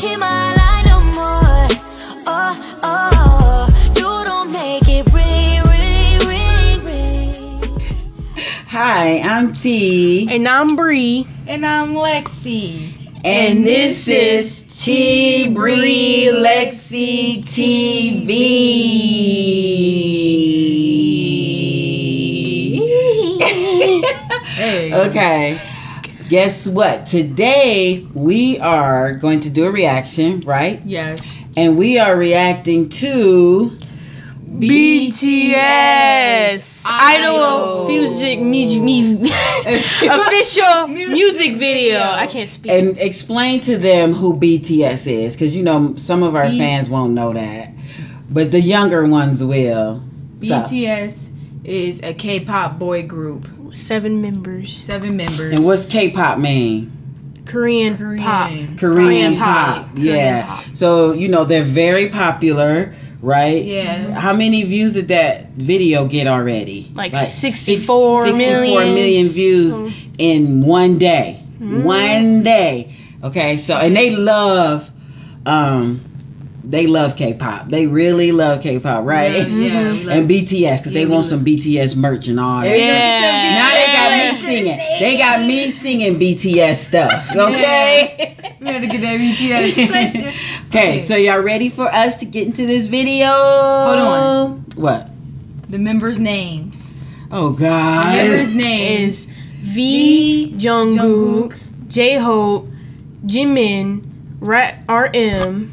keep my line no more. Oh, oh, you don't make it ring, ring, ring, ring. Hi, I'm Tee, And I'm Bre. And I'm Lexi. and this is Tee Bre Lexi TV. Hey. okay. Guess what? Today we are going to do a reaction, right? Yes. And we are reacting to BTS Idol music mu- mu- official music video. I can't speak. and explain to them who BTS is, because you know some of our B- fans won't know that, but the younger ones will. So, BTS is a K-pop boy group. Seven members. Seven members. and what's K-pop mean? Korean, Korean. pop. Korean, Korean pop. pop. Yeah. Korean pop. So you know they're very popular, right? Yeah. How many views did that video get already? Like six- 64 64 million. million views So- in one day. Mhm. One day. Okay, so and they love um they love K-pop. They really love K-pop, right? Yeah. yeah, mm-hmm. we love- And BTS because they Yeah, we want some BTS merch and all that. Yeah. Now they got me singing. They got me singing BTS stuff. Okay. we had to get that BTS. okay, so y'all ready for us to get into this video? Hold on. What? the members' names. Oh The God. members' names. Is V Jungkook, J Hope, Jimin, Ra- RM.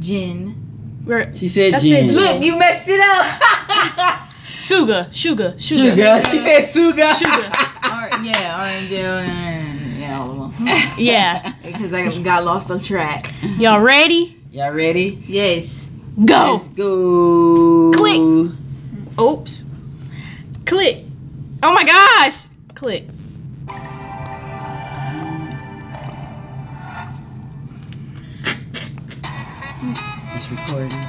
Jin. Ra- She said That's Jin. Look, you messed it up. Suga, Suga, Suga. Sugar. She said Suga. Sugar. R- yeah, R and J. Yeah, all of them. Yeah. Because I got lost on track. Y'all ready? Y'all ready? Yes. Go. Let's go. Click. Oops. Click. Oh my gosh. Click. It's recording.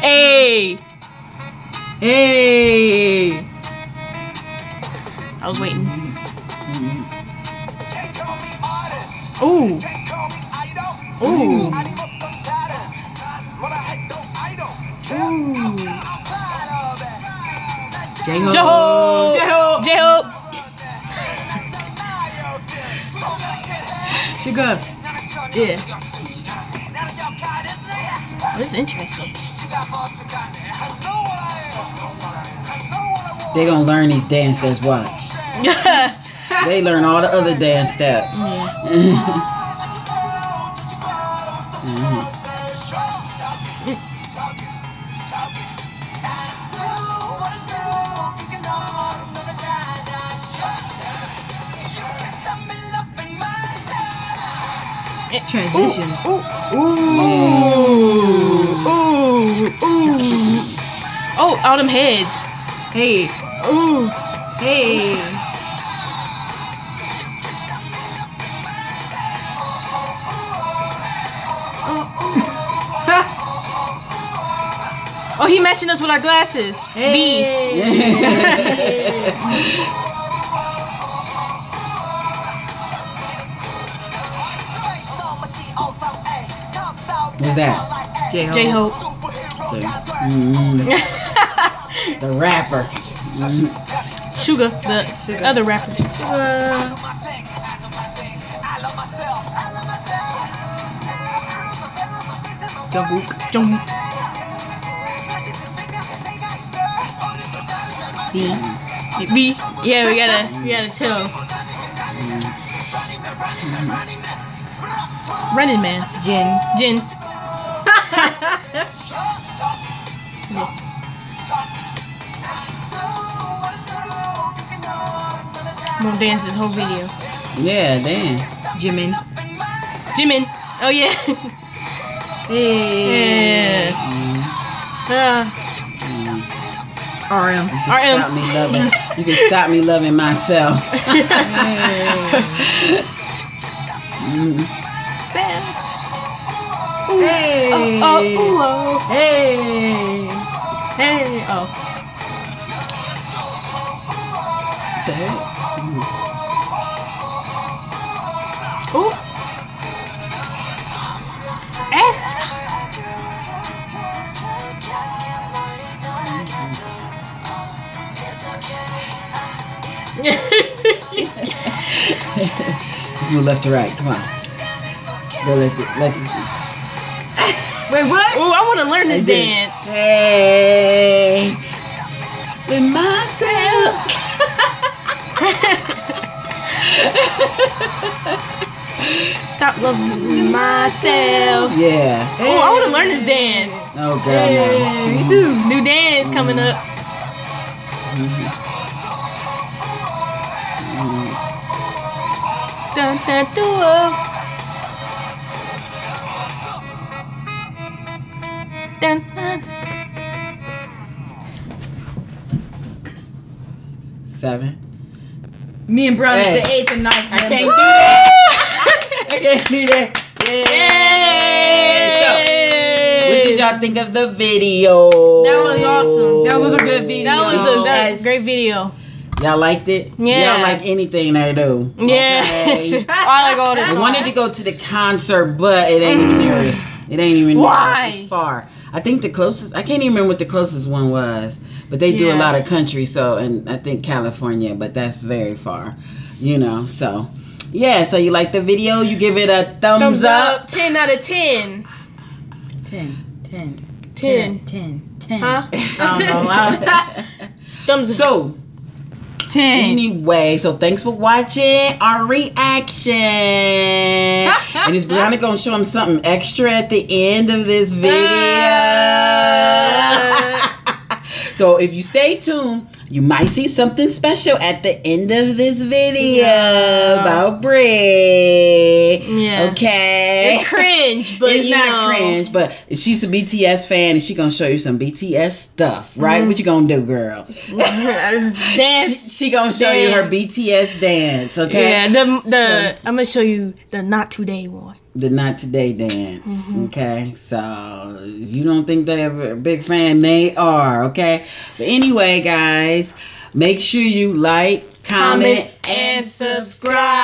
Hey. Hey. I was waiting. Mhm. Ooh. Ooh. J-Hope. J-Hope. J-Hope. Sugar. Yeah. This is interesting. They gonna learn these dance steps. Watch. They learn all the other dance steps. Mhm. Transitions. Ooh. Ooh. Ooh. Ooh. Oh, all them heads. Hey. Ooh. Hey. Oh, he matching us with our glasses. B. What's that? J-Hope. J Hope. So, mhm. The rapper. Mhm. Sugar, the Sugar. other rapper. Jungkook. Jung- V. V. Yeah, we gotta, we gotta tell. Running Man. Jin. Jin. I'm gonna dance this whole video. Yeah, damn. Jimin. Jimin. Oh yeah. Hey. yeah. Mhm. Uh, Mhm. RM. You can stop me loving. You can stop me loving myself. Hey. Oh, oh, oh, oh. Hey. Hey. Oh. The heck? Ooh. S. Let's move left to right. Come on. Go left to left. Wait, what? Oh, I want to learn this I did it. dance. Hey. With myself. Stop loving myself. Yeah. Oh, I want to learn this dance. Oh, girl, no. me too. New dance coming up. Mm-hmm. Dun, dun, dun. Dun, dun. Seven. Me and Brown Hey. the eighth and ninth. I can't member. do that. I can't do that. Yeah. So, what did y'all think of the video? That was awesome. That was a good video. That was a, that was Yes. great video. Y'all liked it? Yeah. Y'all like anything they do? Yeah. Okay. I like all this. I wanted to go to the concert, but it ain't even near us. It ain't even near us. Why? It's far. I think the closest. I can't even remember what the closest one was, but they do a lot of country. So, and I think California, but that's very far. You know. So, yeah. So you like the video? You give it a thumbs, Thumbs up. up. 10 out of 10. 10, 10, 10. 10, 10. Huh? I don't know. I- Thumbs up. So 10. anyway, so thanks for watching our reaction. and is Brianna gonna show him something extra at the end of this video? Uh. so if you stay tuned, you might see something special at the end of this video Yeah. about Bre. Yeah. Okay. It's cringe, but it's not know. cringe, but she's a BTS fan and she gonna show you some BTS stuff, right? Mhm. What you gonna do, girl? She, Dance. she gonna show you her BTS dance, okay? Yeah, the the I'm gonna show you the not today one. The not today dance, Mhm. okay? So if you don't think they're a big fan, they are, okay? But anyway, guys, make sure you like, comment, Comment and subscribe.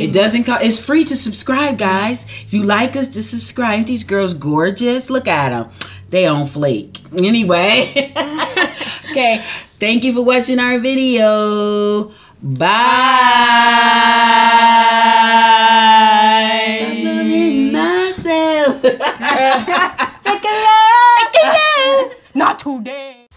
It doesn't cost. It's free to subscribe, guys. If you like us, just subscribe. These girls gorgeous. Look at them. They on flake. Anyway. okay. Thank you for watching our video. Bye. I'm myself. Make a love. Not today.